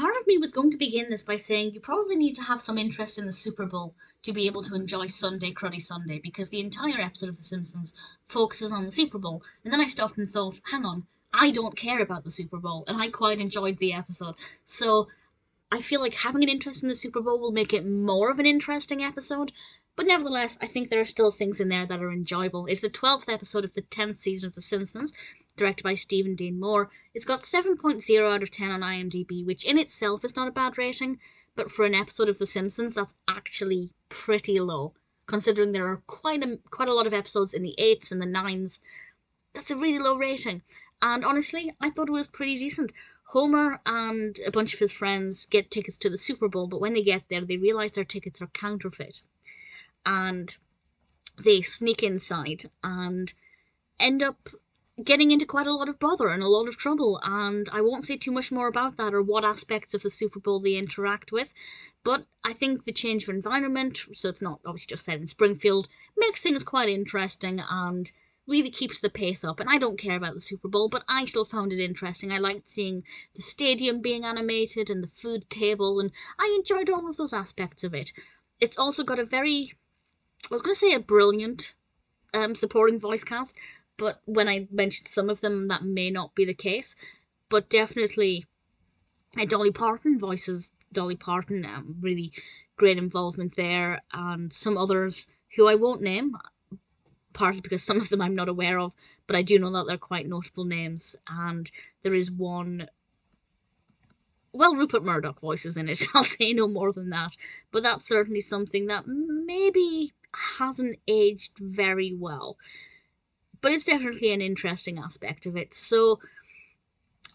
part of me was going to begin this by saying you probably need to have some interest in the Super Bowl to be able to enjoy Sunday Cruddy Sunday because the entire episode of The Simpsons focuses on the Super Bowl. And then I stopped and thought, hang on, I don't care about the Super Bowl, and I quite enjoyed the episode. So I feel like having an interest in the Super Bowl will make it more of an interesting episode. But nevertheless, I think there are still things in there that are enjoyable. It's the 12th episode of the 10th season of The Simpsons, directed by Steven Dean Moore. It's got 7.0 out of 10 on IMDb, which in itself is not a bad rating, but for an episode of The Simpsons, that's actually pretty low, considering there are quite a, quite a lot of episodes in the 8s and the 9s. That's a really low rating. And honestly, I thought it was pretty decent. Homer and a bunch of his friends get tickets to the Super Bowl, but when they get there, they realize their tickets are counterfeit. And they sneak inside and end up getting into quite a lot of bother and a lot of trouble. And I won't say too much more about that or what aspects of the Super Bowl they interact with. But I think the change of environment, so it's not obviously just set in Springfield, makes things quite interesting and really keeps the pace up. And I don't care about the Super Bowl, but I still found it interesting. I liked seeing the stadium being animated and the food table, and I enjoyed all of those aspects of it. It's also got a very, I was going to say a brilliant um, supporting voice cast, but when I mentioned some of them, that may not be the case. But definitely, a Dolly Parton voices Dolly Parton, um, really great involvement there, and some others who I won't name partly because some of them I'm not aware of, but I do know that they're quite notable names. And there is one. Well, Rupert Murdoch voices in it. I'll say no more than that. But that's certainly something that maybe hasn't aged very well. But it's definitely an interesting aspect of it. So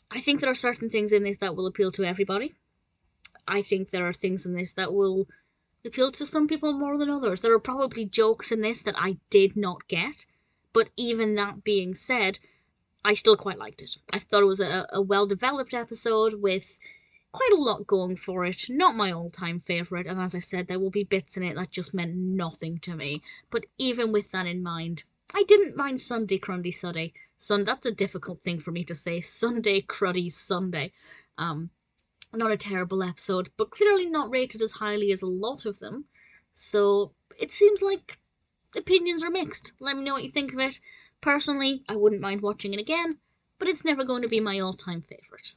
I think there are certain things in this that will appeal to everybody. I think there are things in this that will appeal to some people more than others. There are probably jokes in this that I did not get, but even that being said, I still quite liked it. I thought it was a, a well developed episode with quite a lot going for it. Not my all time favourite, and as I said, there will be bits in it that just meant nothing to me. But even with that in mind, I didn't mind Sunday Cruddy Sunday. Sun that's a difficult thing for me to say. Sunday Cruddy Sunday. Um not a terrible episode, but clearly not rated as highly as a lot of them. So it seems like opinions are mixed. Let me know what you think of it. Personally, I wouldn't mind watching it again, but it's never going to be my all time favourite.